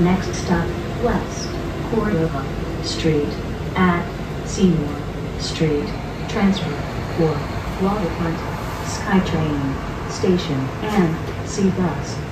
Next stop, West Cordova Street at Seymour Street. Transfer for Waterfront, SkyTrain Station, and SeaBus.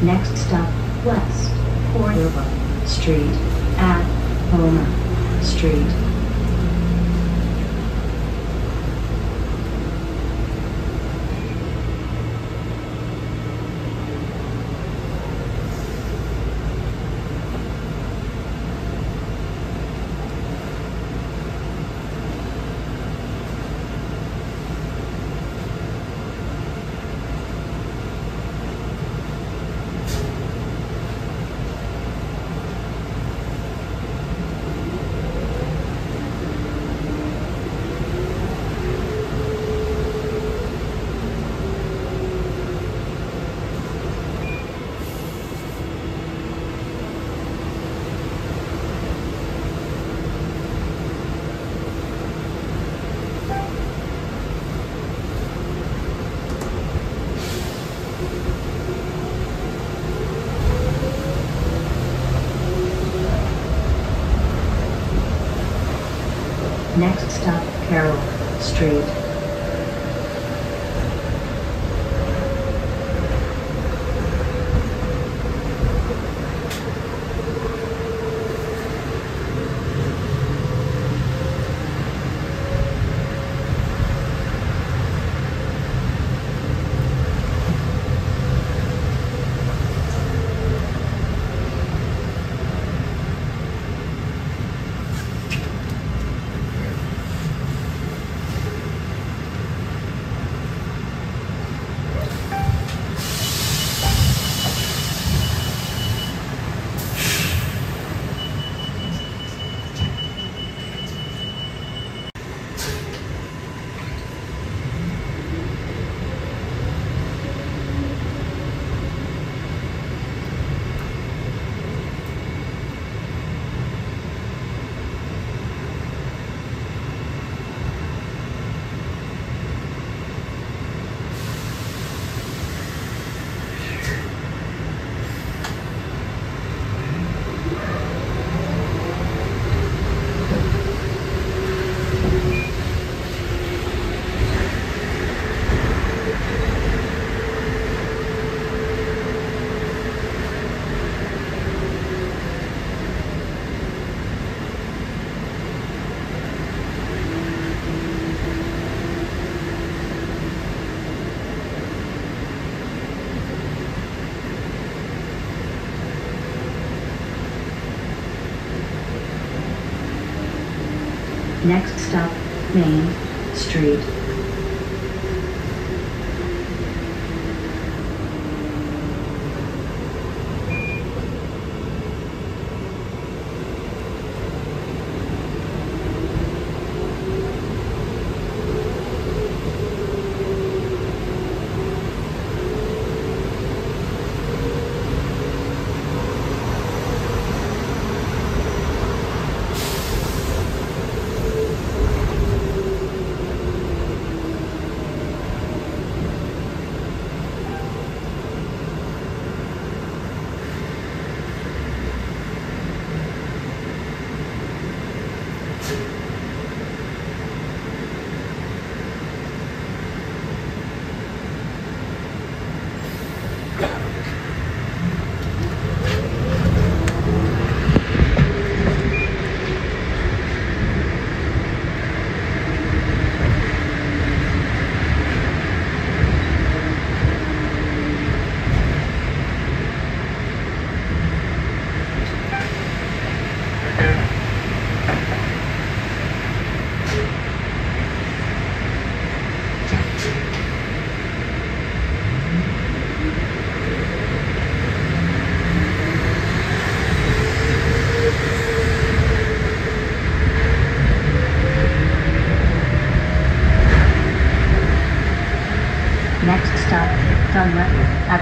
Next stop, West Cordova Street at Homer Street. Next stop, Carrall Street. Next stop, trong đó ta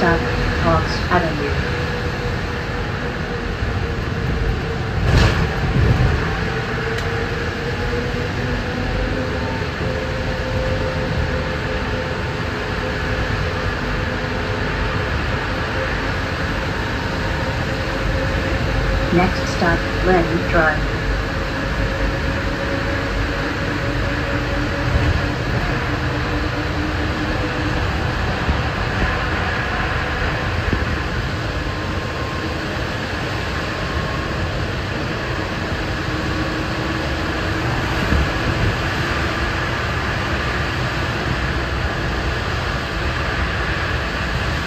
stop, Hawks Avenue. Next stop, Glen Drive.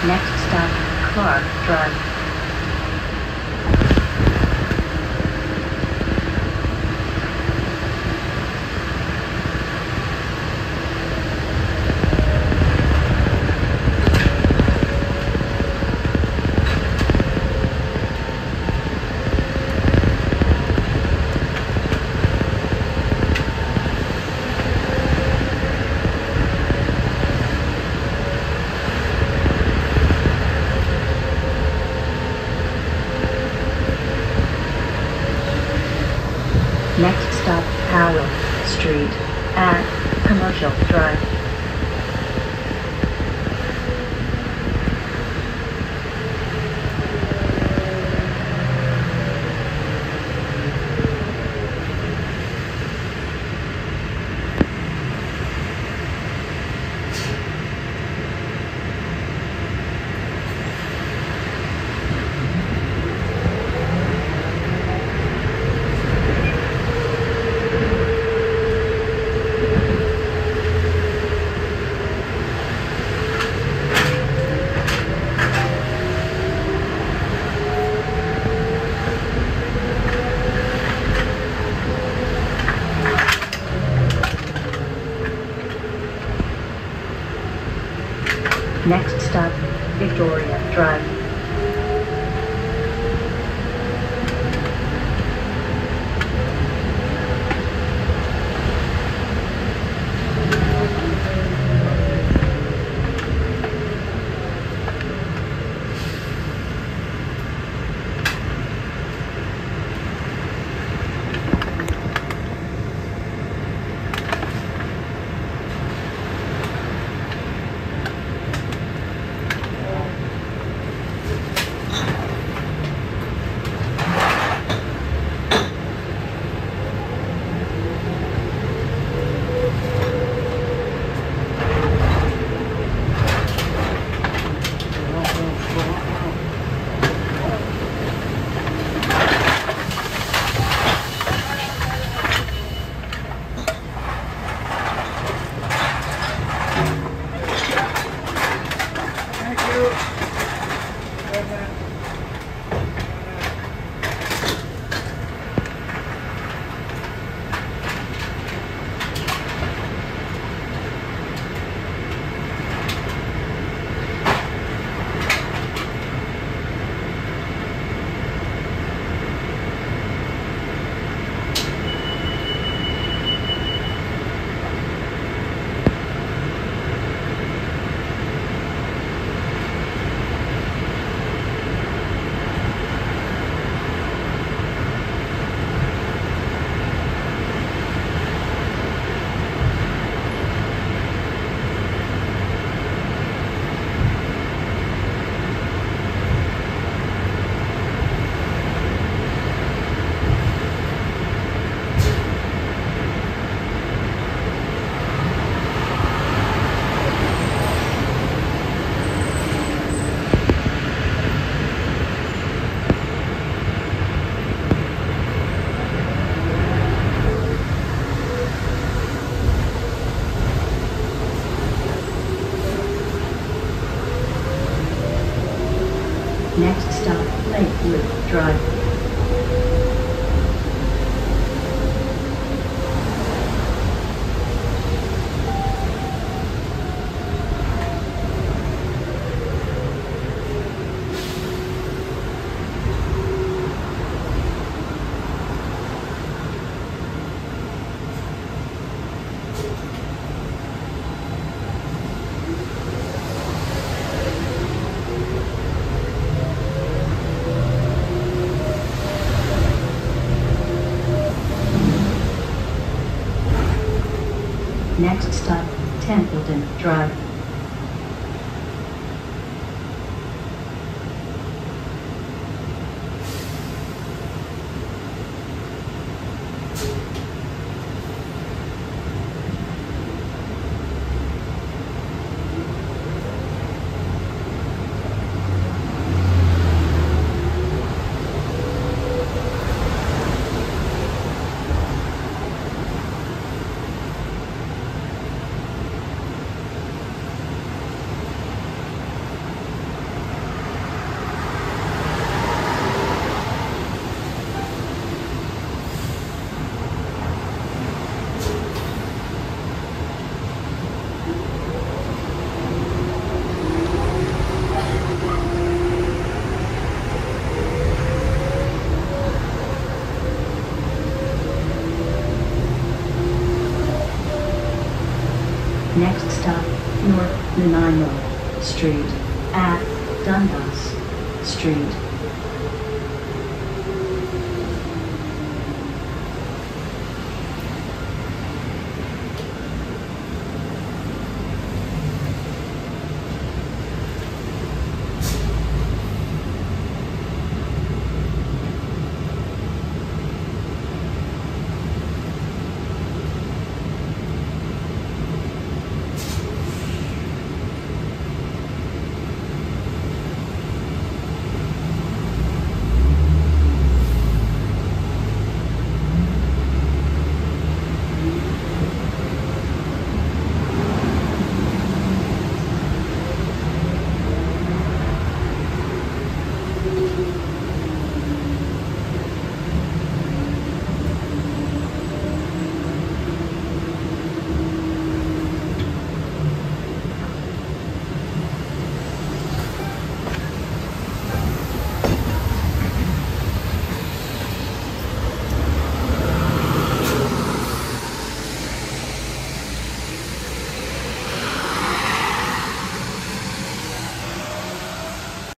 Next stop, Clark Drive. Next stop, Powell Street at Commercial Drive. Next stop, Lakewood Drive. Templeton Drive.